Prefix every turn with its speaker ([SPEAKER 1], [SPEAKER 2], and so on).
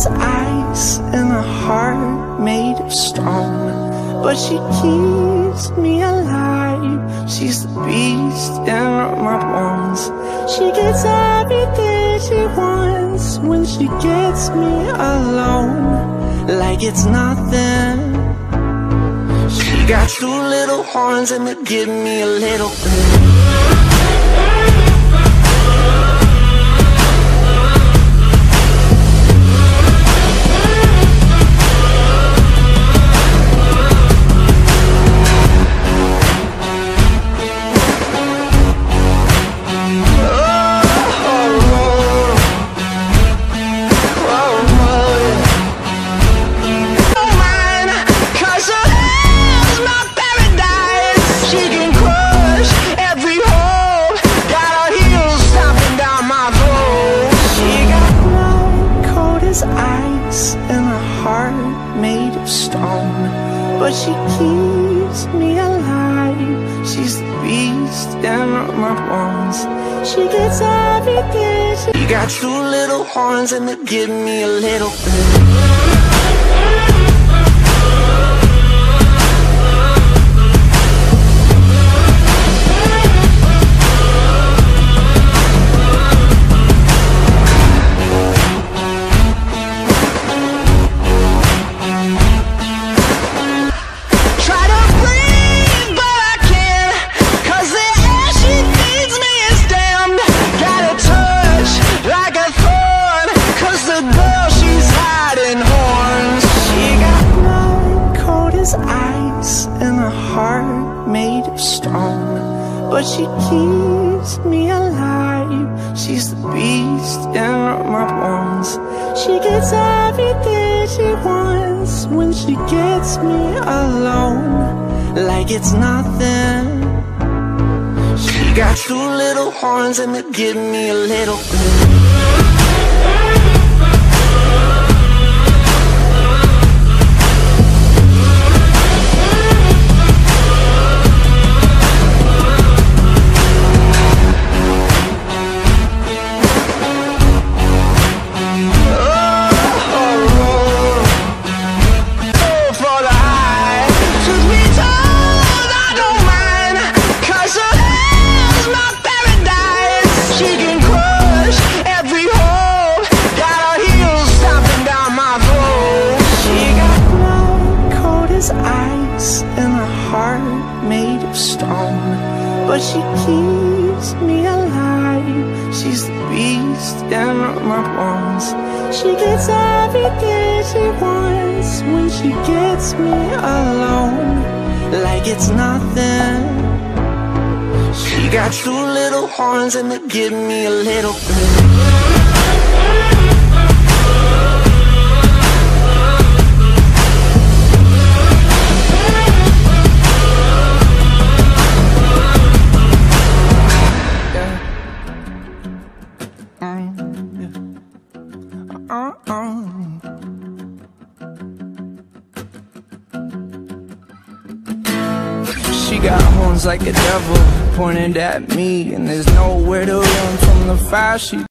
[SPEAKER 1] is ice and a heart made of stone. But she keeps me alive. She's the beast in my bones. She gets everything she wants when she gets me alone. Like it's nothing. She got two little horns and they give me a little. Heart made of stone But she keeps me alive. She's the beast in my bones She gets everything she got two little horns and they give me a little bit ice and a heart made of stone But she keeps me alive. She's the beast in my bones. She gets everything she wants When she gets me alone. Like it's nothing. She got two little horns and they give me a little heart made of stone But she keeps me alive. She's the beast in my bones. She gets everything she wants When she gets me alone. Like it's nothing. She got two little horns and they give me a little She got horns like a devil pointed at me And there's nowhere to run from the fire she